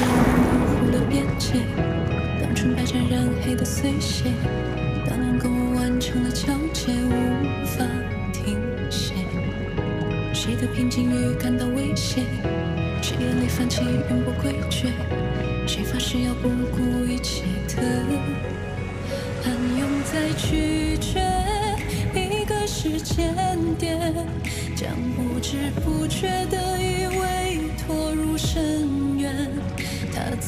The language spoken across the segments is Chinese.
当模糊了边界，当纯白沾染黑的碎屑，当两个我完成了交接，无法停歇。谁的平静预感到危险？谁液里泛起永不归绝。谁发誓要不顾一切的暗涌在拒绝一个时间点，将不知不觉的。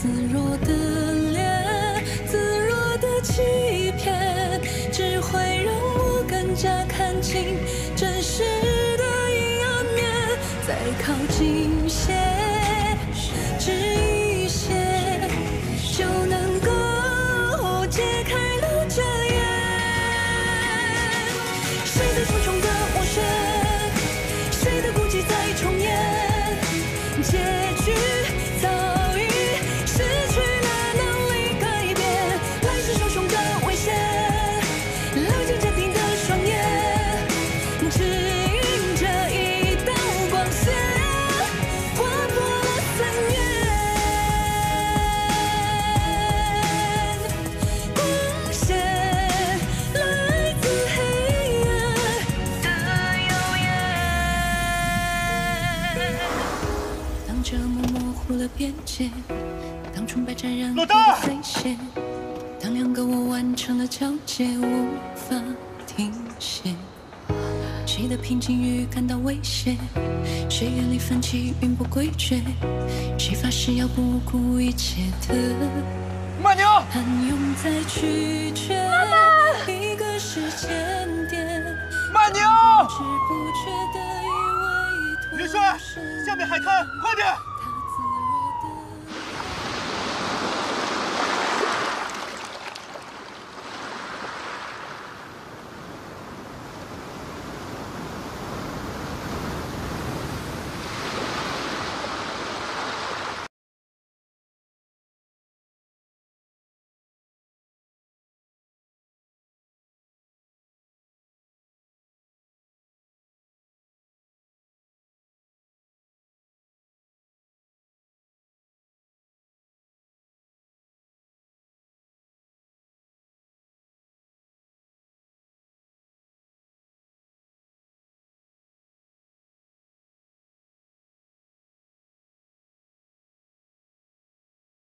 自若的脸，自若的欺骗，只会让我更加看清真实的阴暗面。再靠近些，模糊了边界，当纯白沾染当两个我完成了交接，无法停歇。谁的平静与感到威胁？谁眼里泛起云波诡谲？谁发誓要不顾一切的曼宁，暗涌在拒绝一个时间点？慢牛，不知不觉的下面海滩，快点！